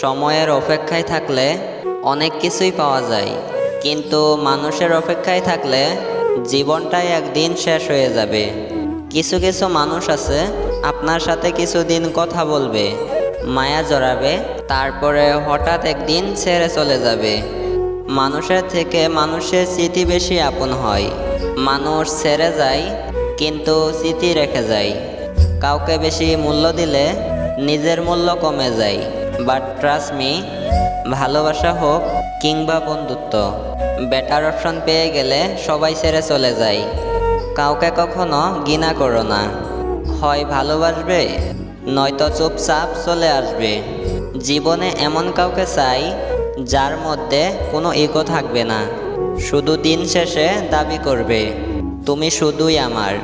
সময়ের অপেক্ষায় থাকলে অনেক কিছুই পাওয়া যায়। কিন্তু মানুষের অপেক্ষায় থাকলে জীবনটাই একদিন শেষ হয়ে যাবে। কিছু কিছু মানুষ আছে, আপনার সাথে কিছুদিন কথা বলবে, মায়া জড়াবে, তারপরে হঠাৎ একদিন ছেড়ে চলে যাবে। মানুষের থেকে মানুষের স্মৃতি বেশি আপন হয়। মানুষ ছেড়ে যায়, কিন্তু স্মৃতি রেখে যায়। কাউকে বেশি মূল্য দিলে নিজের মূল্য কমে যায়। বাট ট্রাস্ট মি ভালোবাসা হোক কিংবা বন্ধুত্ব বেটার অপশন পেয়ে গেলে সবাই ছেড়ে চলে যায়। কাউকে কখনো ঘৃণা করো না। হয় ভালোবাসবে, নয়তো চুপচাপ চলে আসবে। জীবনে এমন কাউকে চাই, যার মধ্যে কোনো ইগো থাকবে না। শুধু দিন শেষে দাবি করবে, তুমি শুধুই আমার।